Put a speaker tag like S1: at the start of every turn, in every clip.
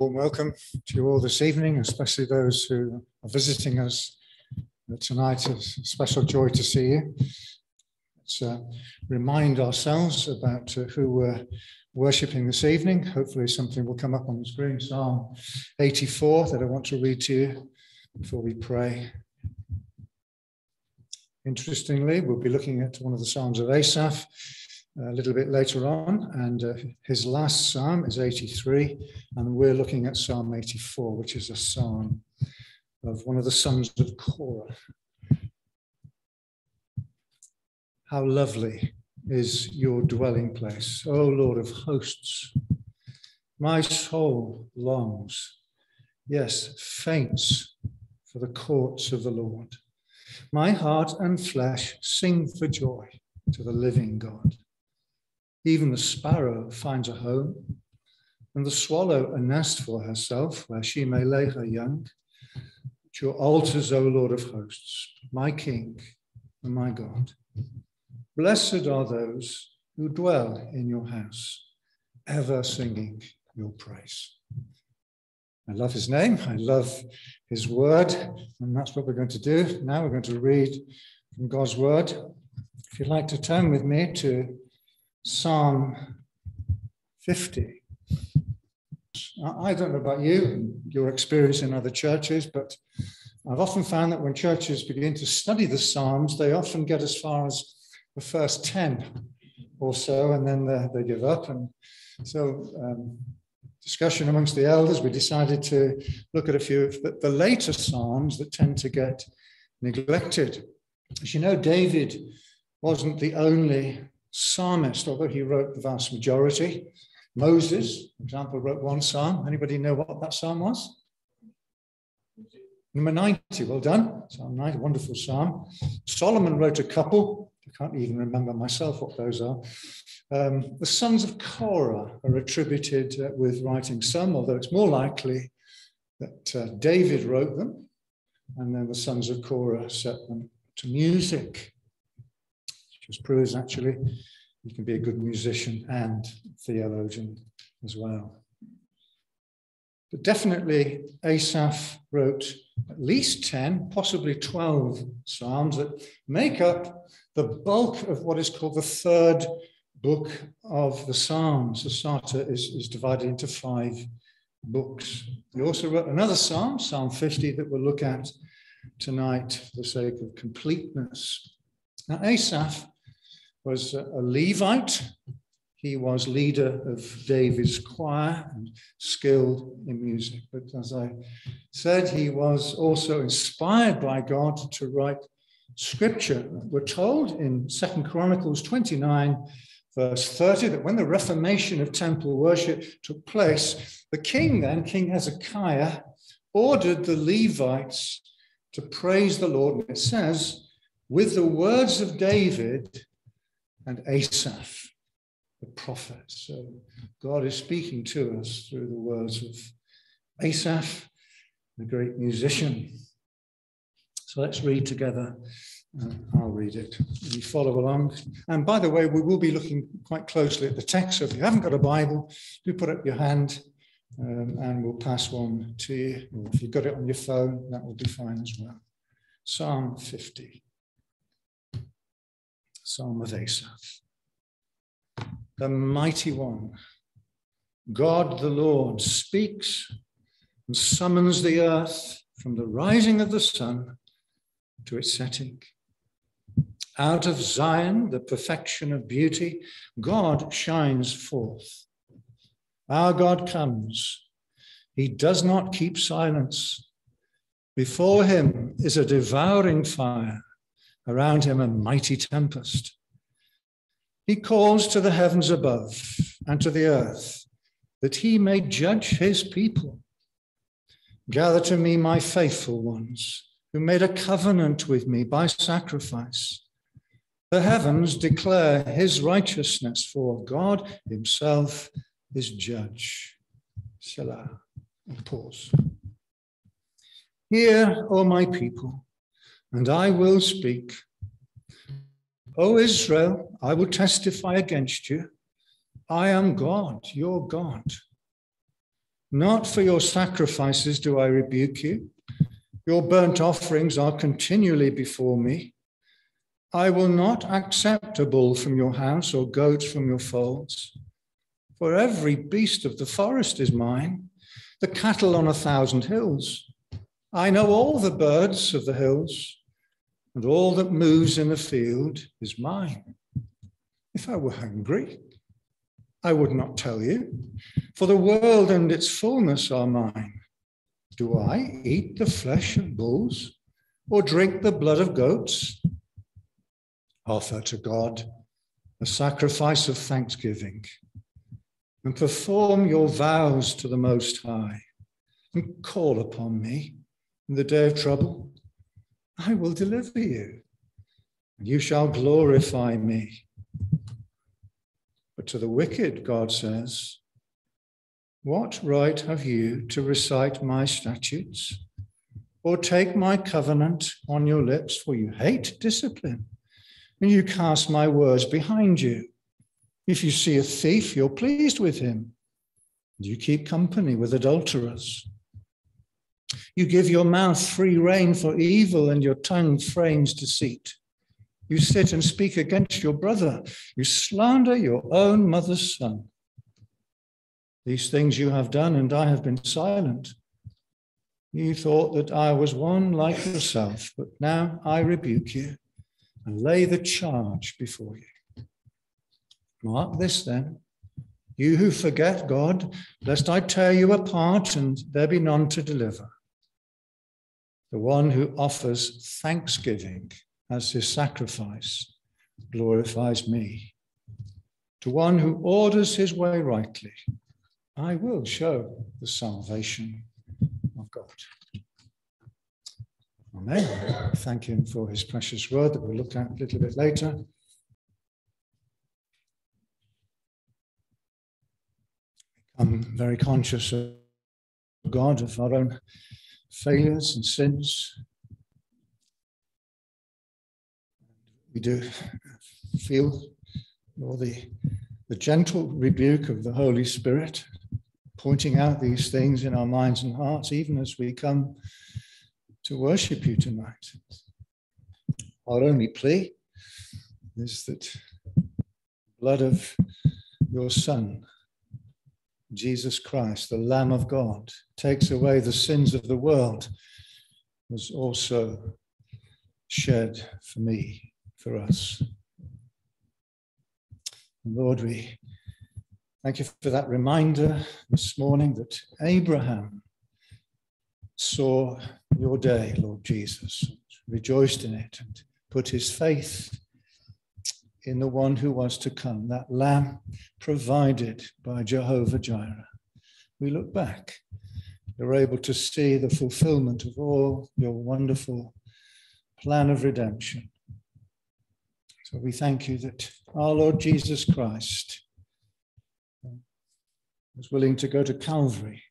S1: Warm welcome to you all this evening, especially those who are visiting us tonight. It's a special joy to see you. Let's uh, remind ourselves about uh, who we're worshipping this evening. Hopefully, something will come up on the screen. Psalm 84 that I want to read to you before we pray. Interestingly, we'll be looking at one of the Psalms of Asaph a little bit later on, and uh, his last psalm is 83, and we're looking at Psalm 84, which is a psalm of one of the sons of Korah. How lovely is your dwelling place, O Lord of hosts. My soul longs, yes, faints for the courts of the Lord. My heart and flesh sing for joy to the living God. Even the sparrow finds a home, and the swallow a nest for herself where she may lay her young. At your altars, O Lord of hosts, my King and my God. Blessed are those who dwell in your house, ever singing your praise. I love his name, I love his word, and that's what we're going to do. Now we're going to read from God's word. If you'd like to turn with me to Psalm 50. I don't know about you, and your experience in other churches, but I've often found that when churches begin to study the Psalms, they often get as far as the first 10 or so, and then they give up. And so, um, discussion amongst the elders, we decided to look at a few of the, the later Psalms that tend to get neglected. As you know, David wasn't the only psalmist, although he wrote the vast majority. Moses, for example, wrote one psalm. Anybody know what that psalm was? Number 90, well done. Psalm 90, wonderful psalm. Solomon wrote a couple. I can't even remember myself what those are. Um, the sons of Korah are attributed uh, with writing some, although it's more likely that uh, David wrote them, and then the sons of Korah set them to music which proves actually you can be a good musician and theologian as well. But definitely, Asaph wrote at least 10, possibly 12 psalms that make up the bulk of what is called the third book of the Psalms. The Psalter is, is divided into five books. He also wrote another psalm, Psalm 50, that we'll look at tonight for the sake of completeness. Now, Asaph was a Levite. He was leader of David's choir and skilled in music. But as I said, he was also inspired by God to write scripture. We're told in Second Chronicles 29, verse 30, that when the reformation of temple worship took place, the king then, King Hezekiah, ordered the Levites to praise the Lord. And it says, with the words of David, and Asaph, the prophet. So God is speaking to us through the words of Asaph, the great musician. So let's read together. Uh, I'll read it. You follow along. And by the way, we will be looking quite closely at the text. So if you haven't got a Bible, do put up your hand um, and we'll pass one to you. Or if you've got it on your phone, that will be fine as well. Psalm 50. Psalm of Asaph. The mighty one, God the Lord, speaks and summons the earth from the rising of the sun to its setting. Out of Zion, the perfection of beauty, God shines forth. Our God comes. He does not keep silence. Before him is a devouring fire around him a mighty tempest. He calls to the heavens above and to the earth that he may judge his people. Gather to me my faithful ones who made a covenant with me by sacrifice. The heavens declare his righteousness, for God himself is judge. Selah. Pause. Hear, O my people, and I will speak. O Israel, I will testify against you. I am God, your God. Not for your sacrifices do I rebuke you. Your burnt offerings are continually before me. I will not accept a bull from your house or goats from your folds. For every beast of the forest is mine, the cattle on a thousand hills. I know all the birds of the hills, and all that moves in the field is mine. If I were hungry, I would not tell you, for the world and its fullness are mine. Do I eat the flesh of bulls or drink the blood of goats? Offer to God a sacrifice of thanksgiving and perform your vows to the Most High and call upon me in the day of trouble. I will deliver you, and you shall glorify me. But to the wicked, God says, What right have you to recite my statutes or take my covenant on your lips? For you hate discipline and you cast my words behind you. If you see a thief, you're pleased with him. And you keep company with adulterers. You give your mouth free rein for evil, and your tongue frames deceit. You sit and speak against your brother. You slander your own mother's son. These things you have done, and I have been silent. You thought that I was one like yourself, but now I rebuke you and lay the charge before you. Mark this then. You who forget God, lest I tear you apart and there be none to deliver. The one who offers thanksgiving as his sacrifice glorifies me. To one who orders his way rightly, I will show the salvation of God. Amen. Thank him for his precious word that we'll look at a little bit later. I'm very conscious of God, of our own failures and sins, we do feel or the, the gentle rebuke of the Holy Spirit, pointing out these things in our minds and hearts, even as we come to worship you tonight. Our only plea is that blood of your Son, Jesus Christ, the Lamb of God, takes away the sins of the world, was also shed for me for us. Lord, we thank you for that reminder this morning that Abraham saw your day, Lord Jesus, rejoiced in it, and put his faith in the one who was to come, that lamb provided by Jehovah Jireh. We look back, we're able to see the fulfillment of all your wonderful plan of redemption. So we thank you that our Lord Jesus Christ was willing to go to Calvary.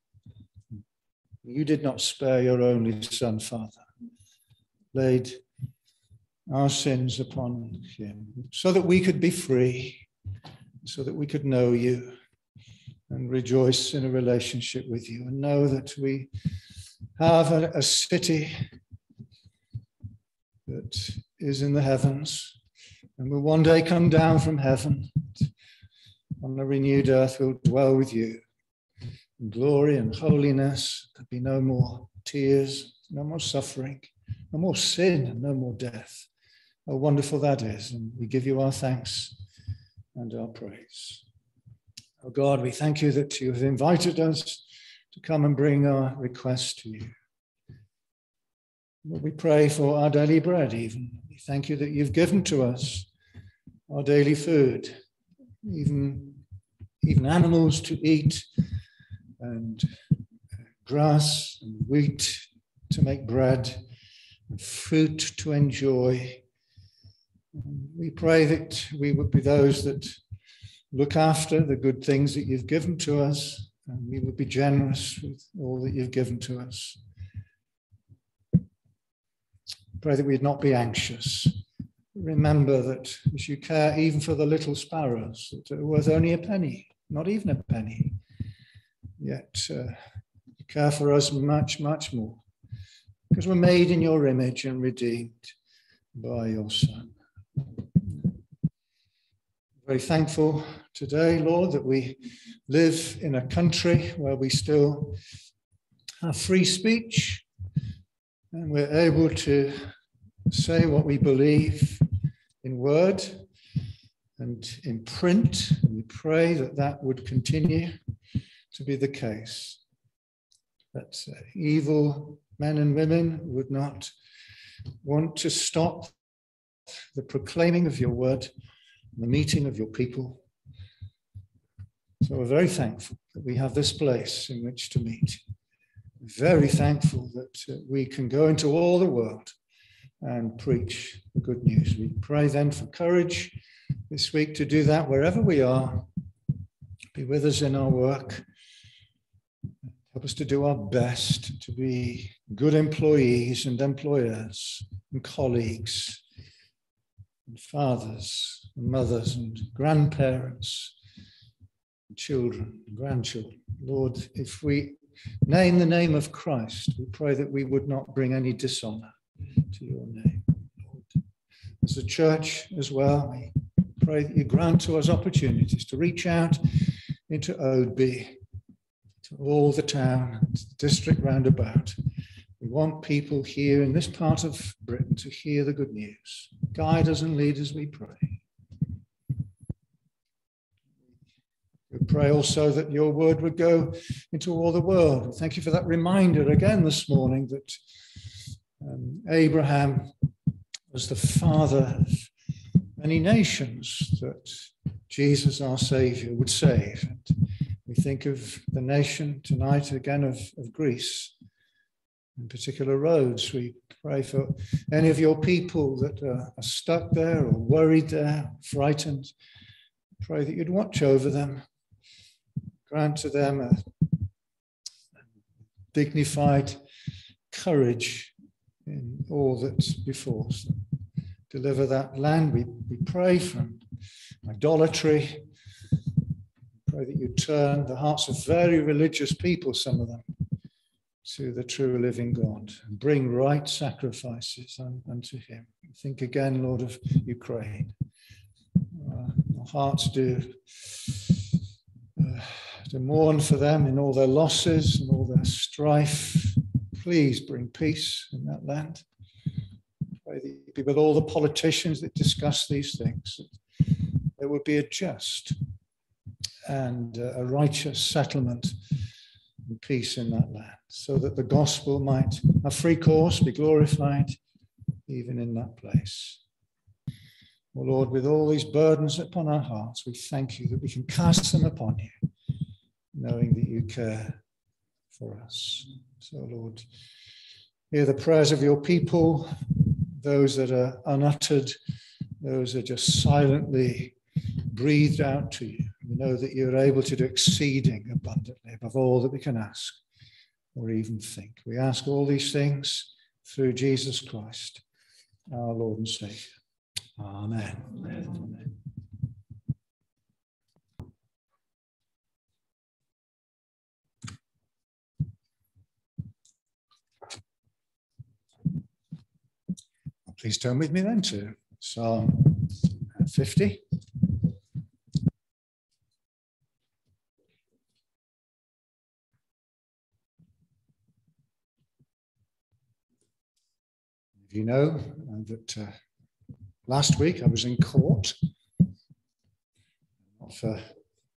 S1: You did not spare your only Son, Father, laid our sins upon him so that we could be free, so that we could know you and rejoice in a relationship with you and know that we have a, a city that is in the heavens and will one day come down from heaven. On a renewed earth, we'll dwell with you in glory and holiness. There'll be no more tears, no more suffering, no more sin, and no more death. How wonderful that is. And we give you our thanks and our praise. Oh God, we thank you that you have invited us to come and bring our request to you. We pray for our daily bread, even. We thank you that you've given to us our daily food, even, even animals to eat, and grass and wheat to make bread, and fruit to enjoy. We pray that we would be those that look after the good things that you've given to us, and we would be generous with all that you've given to us. Pray that we'd not be anxious remember that as you care even for the little sparrows that are worth only a penny, not even a penny, yet uh, you care for us much, much more because we're made in your image and redeemed by your Son. Very thankful today, Lord, that we live in a country where we still have free speech and we're able to say what we believe in word and in print. And we pray that that would continue to be the case. That evil men and women would not want to stop the proclaiming of your word, the meeting of your people. So we're very thankful that we have this place in which to meet. Very thankful that uh, we can go into all the world and preach the good news. We pray then for courage this week to do that wherever we are. Be with us in our work. Help us to do our best to be good employees and employers and colleagues and fathers and mothers and grandparents and children and grandchildren. Lord, if we name the name of Christ, we pray that we would not bring any dishonor to your name, Lord. As a church as well, we pray that you grant to us opportunities to reach out into Oadby, to all the town, and the district roundabout. We want people here in this part of Britain to hear the good news. Guide us and lead us, we pray. We pray also that your word would go into all the world. Thank you for that reminder again this morning that um, Abraham was the father of many nations that Jesus, our Savior, would save. And we think of the nation tonight again of, of Greece, in particular Rhodes. We pray for any of your people that are, stuck there or worried there, frightened. Pray that you'd watch over them, grant to them a dignified courage in all that's before us. Deliver that land, we, we pray, from idolatry. Pray that you turn the hearts of very religious people, some of them, to the true living God and bring right sacrifices unto him. Think again, Lord, of Ukraine. Uh, our hearts do uh, to mourn for them in all their losses and all their strife please bring peace in that land. Pray that you be with all the politicians that discuss these things. There would be a just and a righteous settlement and peace in that land, so that the gospel might have free course, be glorified, even in that place. Oh Lord, with all these burdens upon our hearts, we thank you that we can cast them upon you, knowing that you care for us. So, Lord, hear the prayers of your people, those that are unuttered, those that are just silently breathed out to you. We know that you're able to do exceeding abundantly above all that we can ask or even think. We ask all these things through Jesus Christ, our Lord and Savior. Amen. Amen. Please turn with me then to Psalm 50. You know uh, that uh, last week I was in court, not for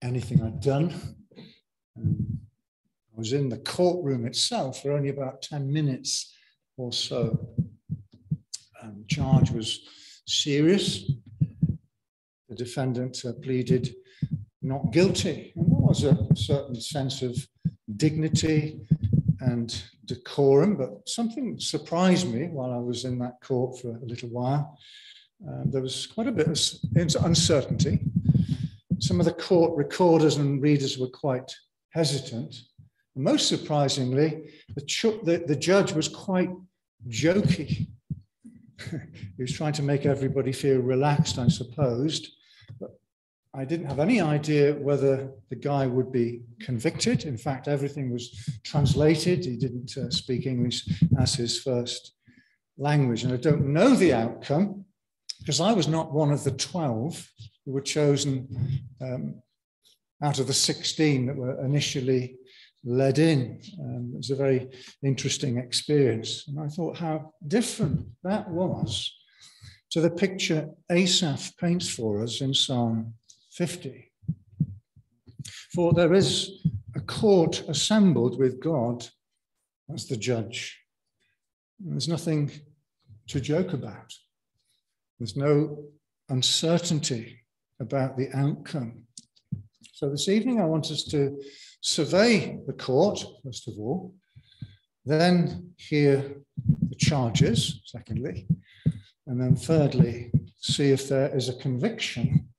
S1: anything I'd done. Um, I was in the courtroom itself for only about 10 minutes or so um, charge was serious. The defendant uh, pleaded not guilty. And there was a certain sense of dignity and decorum, but something surprised me while I was in that court for a little while. Uh, there was quite a bit of uncertainty. Some of the court recorders and readers were quite hesitant. most surprisingly, the, the, the judge was quite jokey he was trying to make everybody feel relaxed, I supposed. I didn't have any idea whether the guy would be convicted. In fact, everything was translated. He didn't uh, speak English as his first language. And I don't know the outcome because I was not one of the 12 who were chosen um, out of the 16 that were initially led in. Um, it was a very interesting experience. And I thought how different that was to the picture Asaph paints for us in Psalm 50. For there is a court assembled with God as the judge. There's nothing to joke about. There's no uncertainty about the outcome. So this evening, I want us to survey the court, first of all, then hear the charges, secondly, and then thirdly, see if there is a conviction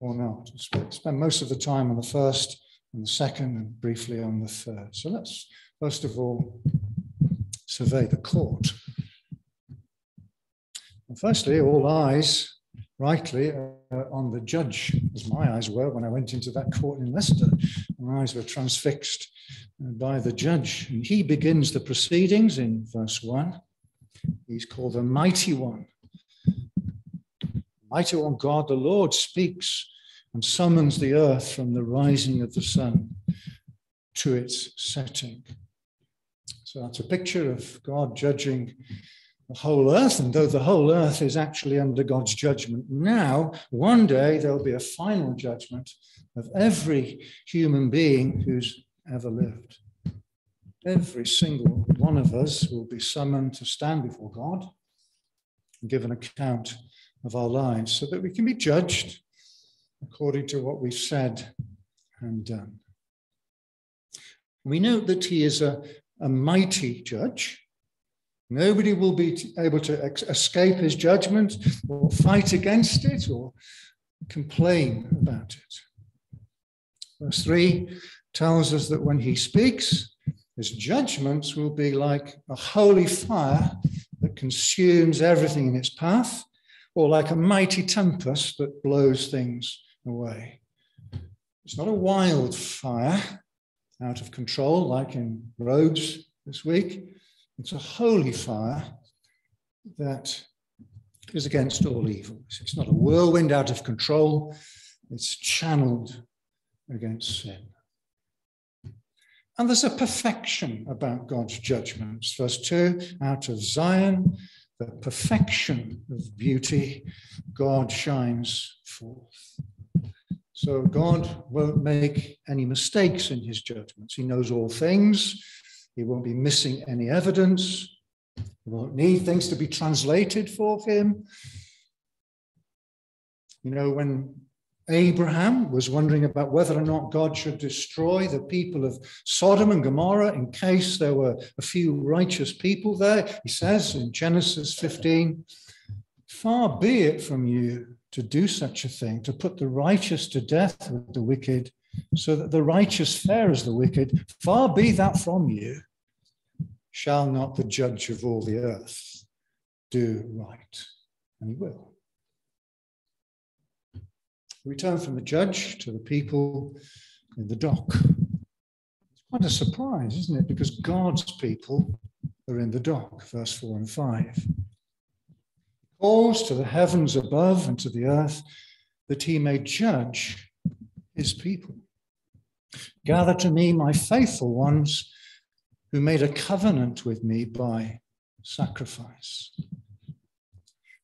S1: or not. Spend most of the time on the first and the second and briefly on the third. So let's first of all survey the court. And firstly, all eyes rightly uh, on the judge, as my eyes were when I went into that court in Leicester. My eyes were transfixed uh, by the judge. And he begins the proceedings in verse 1. He's called the Mighty One. Mighty One God, the Lord, speaks and summons the earth from the rising of the sun to its setting. So that's a picture of God judging the whole earth. And though the whole earth is actually under God's judgment now, one day there'll be a final judgment of every human being who's ever lived. Every single one of us will be summoned to stand before God and give an account of our lives so that we can be judged according to what we've said and done. We know that he is a, a mighty judge. Nobody will be able to ex- escape his judgment or fight against it or complain about it. Verse 3 tells us that when he speaks, his judgments will be like a holy fire that consumes everything in its path, or like a mighty tempest that blows things away. It's not a wildfire out of control like in Rhodes this week. It's a holy fire that is against all evil. It's not a whirlwind out of control, it's channeled against sin. And there's a perfection about God's judgments. Verse 2 out of Zion, the perfection of beauty, God shines forth. So God won't make any mistakes in his judgments. He knows all things. He won't be missing any evidence. He won't need things to be translated for him. You know, when Abraham was wondering about whether or not God should destroy the people of Sodom and Gomorrah in case there were a few righteous people there. He says in Genesis 15, Far be it from you to do such a thing, to put the righteous to death with the wicked, so that the righteous fare as the wicked, far be that from you. Shall not the judge of all the earth do right? And he will. We turn from the judge to the people in the dock. It's quite a surprise, isn't it? Because God's people are in the dock, verse 4 and 5 calls to the heavens above and to the earth that he may judge his people. Gather to me my faithful ones who made a covenant with me by sacrifice.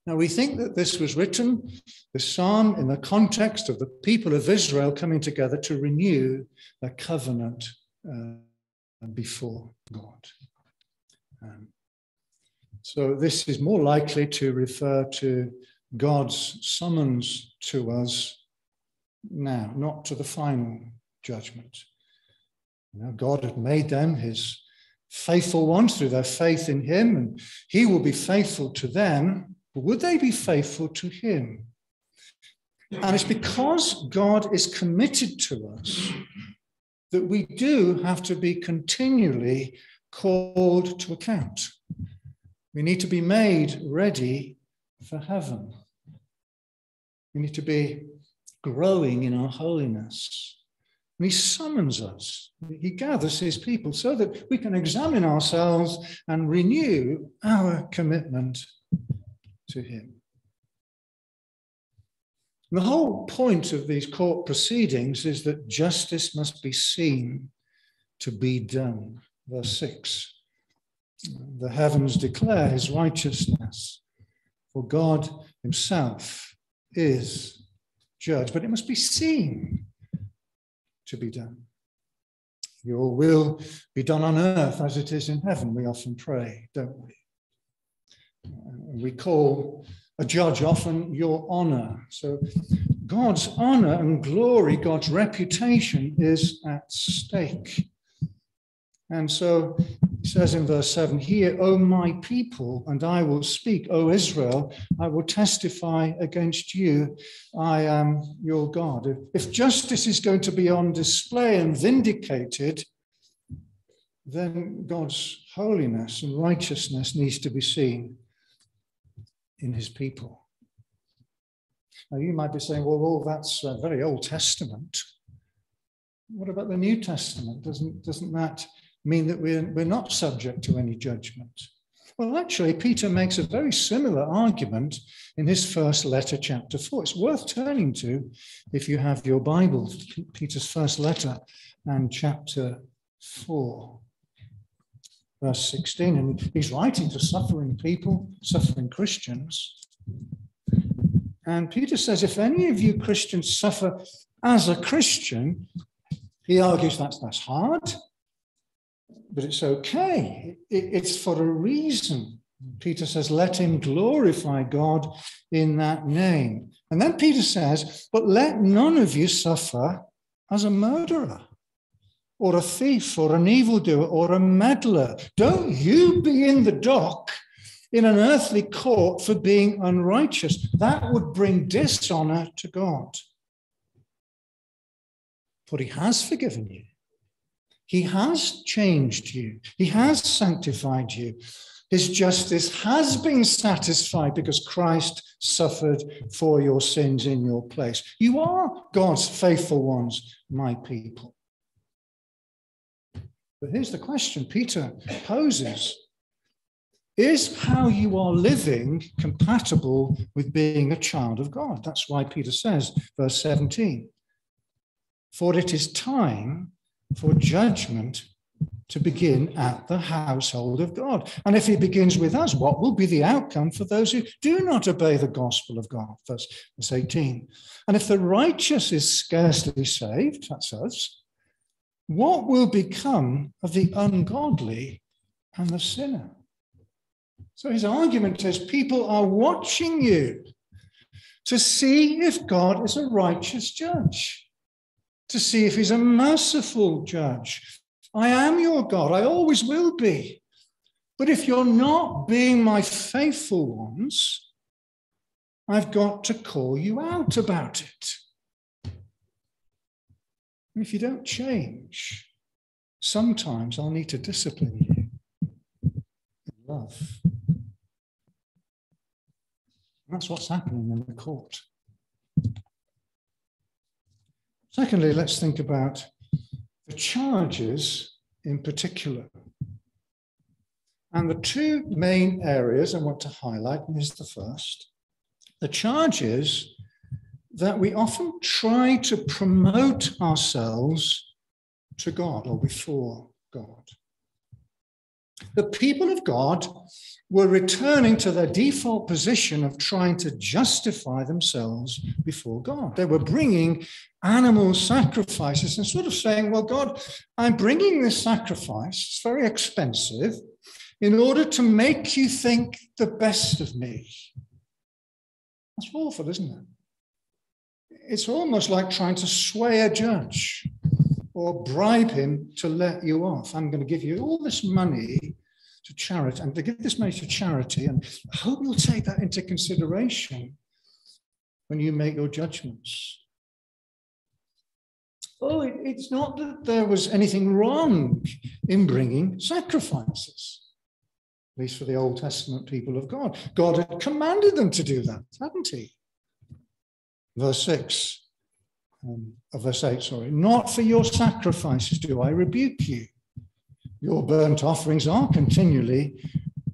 S1: Now, we think that this was written, the psalm, in the context of the people of Israel coming together to renew their covenant uh, before God. Um, so this is more likely to refer to God's summons to us now, not to the final judgment. You know, God had made them his faithful ones through their faith in him, and he will be faithful to them. Would they be faithful to him? And it's because God is committed to us that we do have to be continually called to account. We need to be made ready for heaven. We need to be growing in our holiness. And he summons us, he gathers his people so that we can examine ourselves and renew our commitment to him. The whole point of these court proceedings is that justice must be seen to be done. Verse 6 The heavens declare his righteousness, for God himself is judge, but it must be seen to be done. Your will be done on earth as it is in heaven, we often pray, don't we? We call a judge often your honor. So God's honor and glory, God's reputation is at stake. And so he says in verse 7 Hear, O my people, and I will speak, O Israel, I will testify against you. I am your God. If justice is going to be on display and vindicated, then God's holiness and righteousness needs to be seen in his people. Now, you might be saying, well, well that's a very Old Testament. What about the New Testament? Doesn't, doesn't that mean that we're, we're not subject to any judgment. Well, actually, Peter makes a very similar argument in his first letter, chapter 4. It's worth turning to if you have your Bible, Peter's first letter and chapter 4, verse 16. And he's writing to suffering people, suffering Christians. And Peter says, if any of you Christians suffer as a Christian, he argues that's, that's hard but it's okay. It's for a reason. Peter says, let him glorify God in that name. And then Peter says, but let none of you suffer as a murderer or a thief or an evildoer or a meddler. Don't you be in the dock in an earthly court for being unrighteous. That would bring dishonor to God. For he has forgiven you. He has changed you, He has sanctified you. His justice has been satisfied because Christ suffered for your sins in your place. You are God's faithful ones, my people. But here's the question Peter poses Is how you are living compatible with being a child of God? That's why Peter says, verse 17, For it is time for judgment to begin at the household of God. And if he begins with us, what will be the outcome for those who do not obey the gospel of God? Verse, verse 18. And if the righteous is scarcely saved, that's us, what will become of the ungodly and the sinner? So his argument is people are watching you to see if God is a righteous judge to see if he's a merciful judge. I am your God, I always will be. But if you're not being my faithful ones, I've got to call you out about it. And if you don't change, sometimes I'll need to discipline you in love. That's what's happening in the court. Secondly, let's think about the charges in particular. And the two main areas I want to highlight, and is the first, the charges that we often try to promote ourselves to God or before God. The people of God were returning to their default position of trying to justify themselves before God. They were bringing animal sacrifices and sort of saying, Well, God, I'm bringing this sacrifice, it's very expensive, in order to make you think the best of me. That's awful, isn't it? It's almost like trying to sway a judge or bribe him to let you off. I'm going to give you all this money to charity and to give this money to charity. And I hope you'll take that into consideration when you make your judgments. Oh, it, it's not that there was anything wrong in bringing sacrifices, at least for the Old Testament people of God. God had commanded them to do that, hadn't he? Verse 6 um, verse 8, sorry, not for your sacrifices do I rebuke you. Your burnt offerings are continually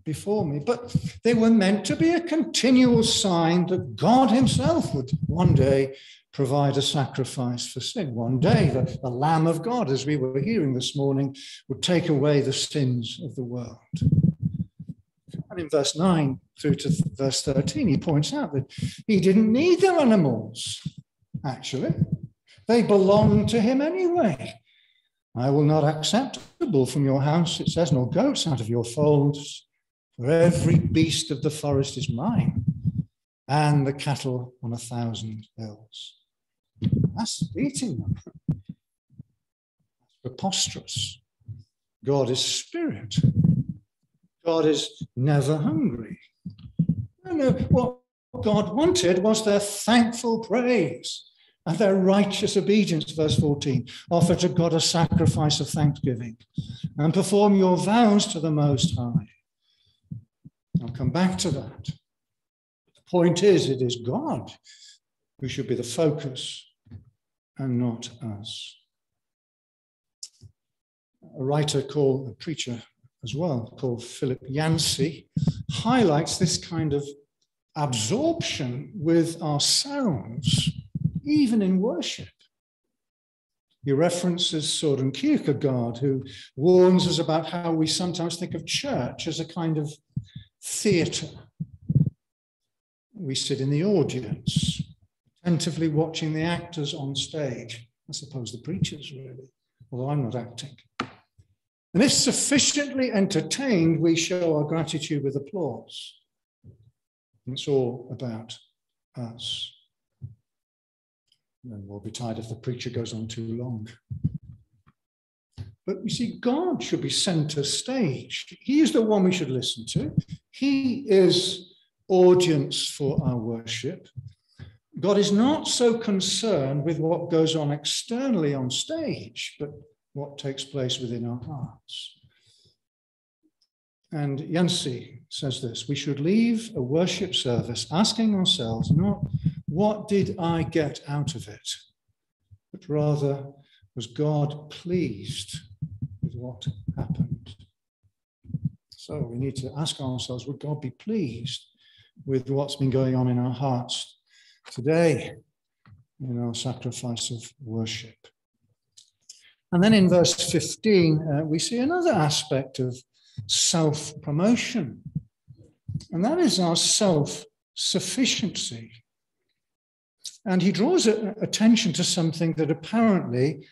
S1: before me. But they were meant to be a continual sign that God Himself would one day provide a sacrifice for sin. One day, the, the, Lamb of God, as we were hearing this morning, would take away the sins of the world. And in verse 9 through to verse 13, he points out that he didn't need their animals, actually. They belong to him anyway. I will not accept bull from your house, it says, nor goats out of your folds, for every beast of the forest is mine, and the cattle on a thousand hills. That's beating them. That's preposterous. God is spirit. God is never hungry. No, no, what God wanted was their thankful praise and their righteous obedience, verse 14. Offer to God a sacrifice of thanksgiving and perform your vows to the Most High. I'll come back to that. The point is, it is God who should be the focus and not us. A writer called, a preacher as well, called Philip Yancey, highlights this kind of absorption with ourselves even in worship. He references Soren Kierkegaard, who warns us about how we sometimes think of church as a kind of theatre. We sit in the audience, attentively watching the actors on stage. I suppose the preachers, really, although I'm not acting. And if sufficiently entertained, we show our gratitude with applause. It's all about us. And we'll be tired if the preacher goes on too long. But you see, God should be center stage. He is the one we should listen to. He is audience for our worship. God is not so concerned with what goes on externally on stage, but what takes place within our hearts. And Yancey says this we should leave a worship service asking ourselves not what did I get out of it, but rather, was God pleased with what happened? So we need to ask ourselves would God be pleased with what's been going on in our hearts today in our sacrifice of worship? And then in verse 15, uh, we see another aspect of self promotion, and that is our self sufficiency. And he draws attention to something that apparently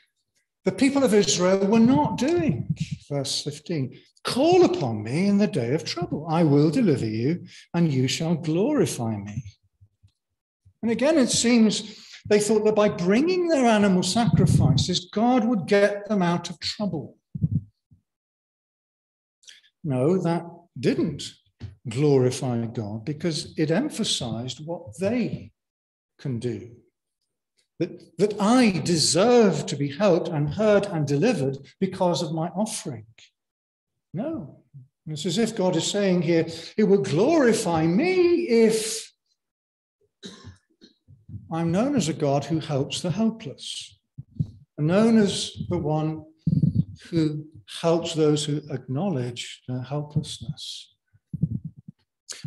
S1: the people of Israel were not doing. Verse 15 Call upon me in the day of trouble. I will deliver you, and you shall glorify me. And again, it seems they thought that by bringing their animal sacrifices, God would get them out of trouble. No, that didn't glorify God because it emphasized what they can do. That, that I deserve to be helped and heard and delivered because of my offering. No. It's as if God is saying here, it will glorify me if I'm known as a God who helps the helpless, and known as the one who helps those who acknowledge their helplessness.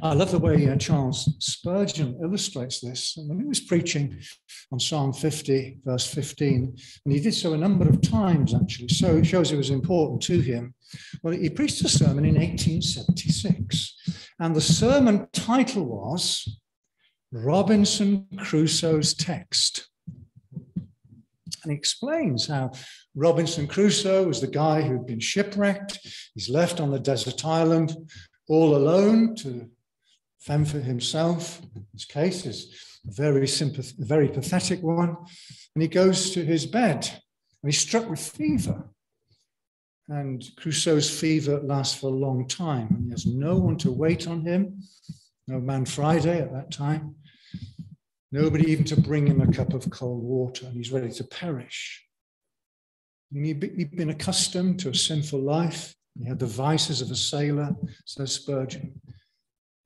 S1: I love the way uh, Charles Spurgeon illustrates this. And when he was preaching on Psalm 50, verse 15, and he did so a number of times actually, so it shows it was important to him. Well, he preached a sermon in 1876, and the sermon title was Robinson Crusoe's Text. And he explains how Robinson Crusoe was the guy who'd been shipwrecked. He's left on the desert island all alone to fend for himself. His case is a very sympath- very pathetic one. And he goes to his bed and he's struck with fever. And Crusoe's fever lasts for a long time. And he has no one to wait on him, no man Friday at that time, nobody even to bring him a cup of cold water. And he's ready to perish. He'd been accustomed to a sinful life. He had the vices of a sailor, says Spurgeon.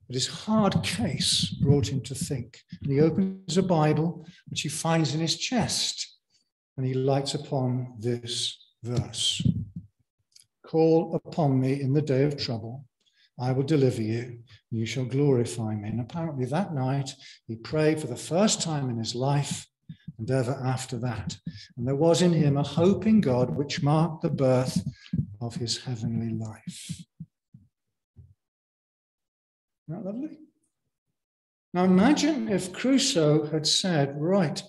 S1: But his hard case brought him to think. And he opens a Bible, which he finds in his chest. And he lights upon this verse Call upon me in the day of trouble. I will deliver you. You shall glorify me. And apparently that night he prayed for the first time in his life and ever after that. And there was in him a hope in God which marked the birth of his heavenly life. Isn't that lovely? Now imagine if Crusoe had said, Right,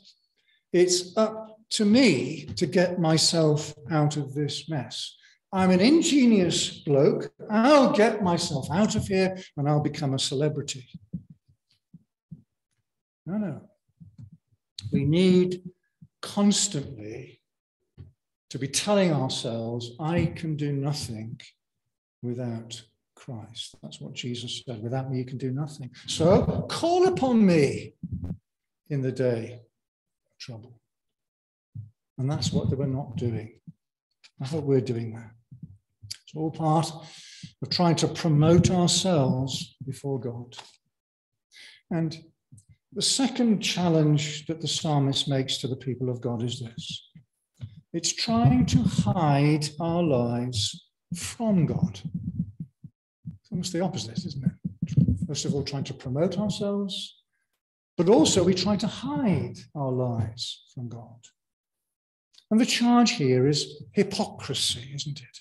S1: it's up to me to get myself out of this mess. I'm an ingenious bloke. I'll get myself out of here and I'll become a celebrity. No, no. We need constantly to be telling ourselves, I can do nothing without Christ. That's what Jesus said. Without me, you can do nothing. So call upon me in the day of trouble. And that's what we're not doing. I thought we're doing that. It's all part of trying to promote ourselves before God. And the second challenge that the psalmist makes to the people of God is this it's trying to hide our lives from God. It's almost the opposite, isn't it? First of all, trying to promote ourselves, but also we try to hide our lives from God. And the charge here is hypocrisy, isn't it?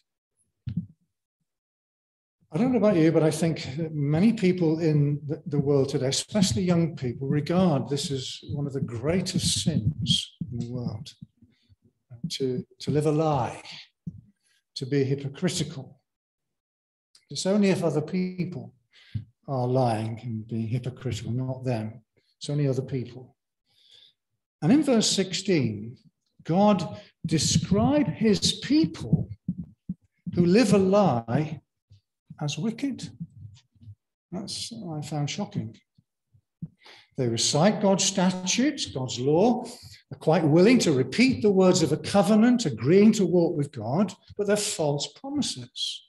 S1: I don't know about you, but I think many people in the world today, especially young people, regard this as one of the greatest sins in the world um, to, to live a lie, to be hypocritical. It's only if other people are lying and being hypocritical, not them. It's only other people. And in verse 16, God describe his people who live a lie as wicked. That's I found shocking. They recite God's statutes, God's law, are quite willing to repeat the words of a covenant, agreeing to walk with God, but they're false promises.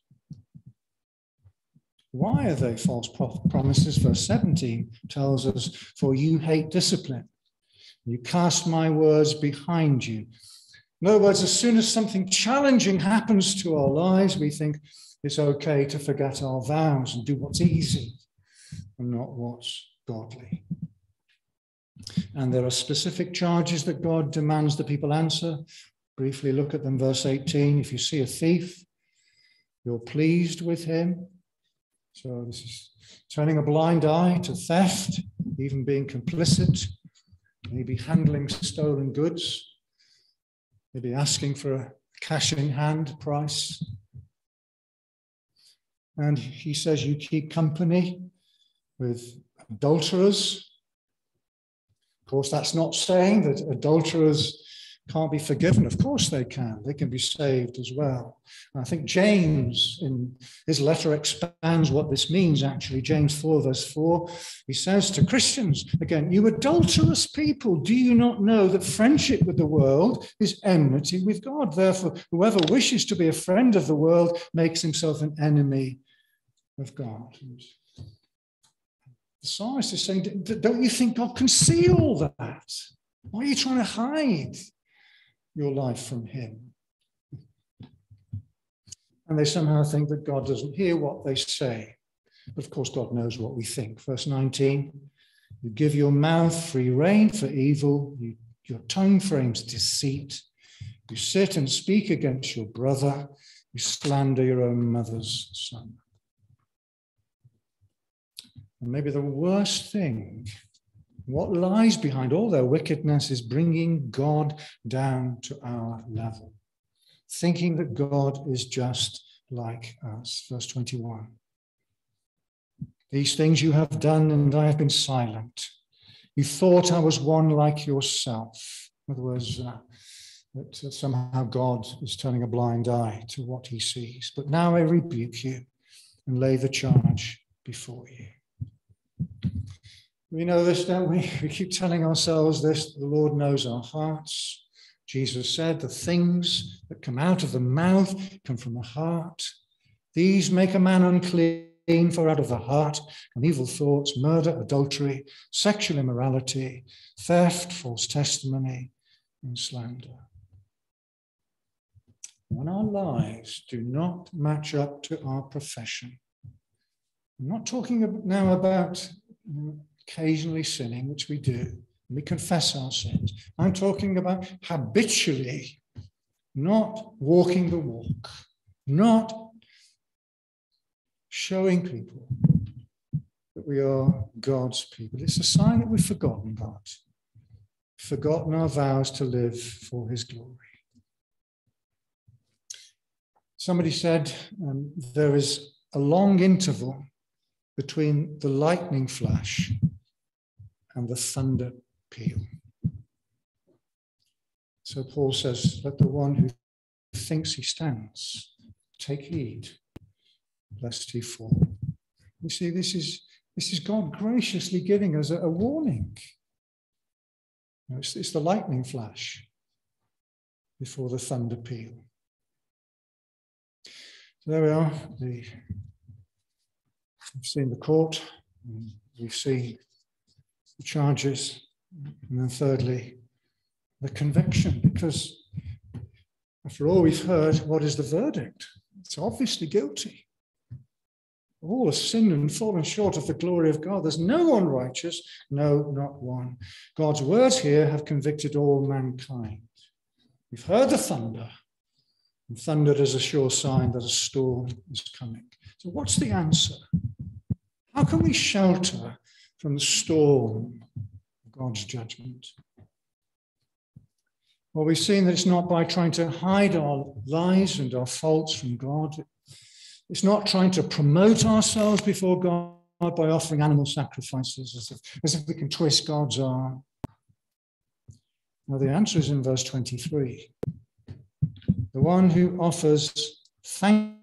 S1: Why are they false promises? Verse 17 tells us, For you hate discipline. You cast my words behind you. In other words, as soon as something challenging happens to our lives, we think it's okay to forget our vows and do what's easy and not what's godly. And there are specific charges that God demands the people answer. Briefly look at them, verse 18. If you see a thief, you're pleased with him. So this is turning a blind eye to theft, even being complicit, maybe handling stolen goods, maybe asking for a cash in hand price. And he says, You keep company with adulterers. Of course, that's not saying that adulterers can't be forgiven. Of course they can. They can be saved as well. And I think James, in his letter, expands what this means actually. James 4, verse 4, he says to Christians, again, you adulterous people, do you not know that friendship with the world is enmity with God? Therefore, whoever wishes to be a friend of the world makes himself an enemy of God. And the psalmist is saying, don't you think God can see all that? Why are you trying to hide? your life from Him. And they somehow think that God doesn't hear what they say. But of course, God knows what we think. Verse 19 You give your mouth free rein for evil, you, your tongue frames deceit. You sit and speak against your brother, you slander your own mother's son. And maybe the worst thing what lies behind all their wickedness is bringing God down to our level, thinking that God is just like us. Verse 21. These things you have done, and I have been silent. You thought I was one like yourself. In other words, uh, that somehow God is turning a blind eye to what he sees. But now I rebuke you and lay the charge before you. We know this, don't we? We keep telling ourselves this the Lord knows our hearts. Jesus said, The things that come out of the mouth come from the heart. These make a man unclean, for out of the heart come evil thoughts, murder, adultery, sexual immorality, theft, false testimony, and slander. when our lives do not match up to our profession. I'm not talking now about occasionally sinning, which we do. We confess our sins. I'm talking about habitually not walking the walk, not showing people that we are God's people. It's a sign that we've forgotten God, forgotten our vows to live for his glory. Somebody said um, there is a long interval between the lightning flash and the thunder peal. So Paul says, Let the one who thinks he stands take heed, lest he fall. You see, this is, this is God graciously giving us a, a warning. It's, it's the lightning flash before the thunder peal. So there we are. The, we've seen the court, we've seen the charges, and then thirdly, the conviction, because after all we've heard, what is the verdict? It's obviously guilty. All have sinned and fallen short of the glory of God. There's no one righteous, no, not one. God's words here have convicted all mankind. We've heard the thunder, and thunder is a sure sign that a storm is coming. So, what's the answer? How can we shelter from the storm of God's judgment? Well, we've seen that it's not by trying to hide our lies and our faults from God. It's not trying to promote ourselves before God by offering animal sacrifices as if, as if we can twist God's arm. Now, the answer is in verse 23. The one who offers thank